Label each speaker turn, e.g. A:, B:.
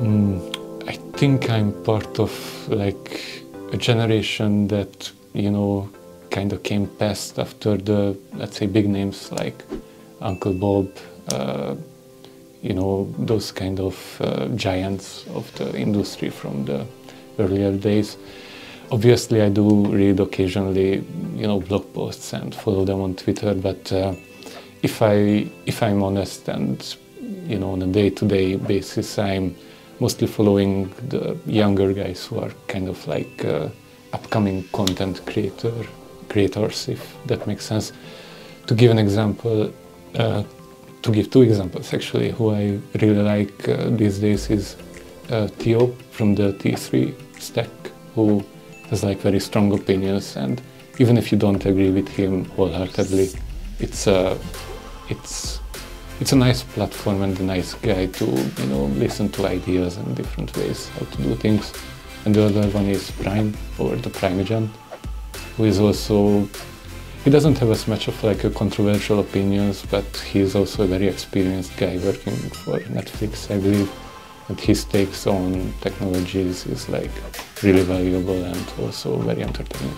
A: Mm, I think I'm part of like a generation that you know kind of came past after the let's say big names like Uncle Bob, uh, you know those kind of uh, giants of the industry from the earlier days. Obviously, I do read occasionally, you know, blog posts and follow them on Twitter. But uh, if I if I'm honest and you know on a day-to-day basis, I'm mostly following the younger guys who are kind of like uh, upcoming content creator creators, if that makes sense. To give an example, uh, to give two examples actually, who I really like uh, these days is uh, Theo from the T3 stack, who has like very strong opinions, and even if you don't agree with him wholeheartedly, it's a it's it's a nice platform and a nice guy to you know listen to ideas and different ways how to do things. And the other one is Prime or the Primeagen, who is also he doesn't have as much of like a controversial opinions, but he's also a very experienced guy working for Netflix, I believe. And his takes on technologies is like really valuable and also very entertaining.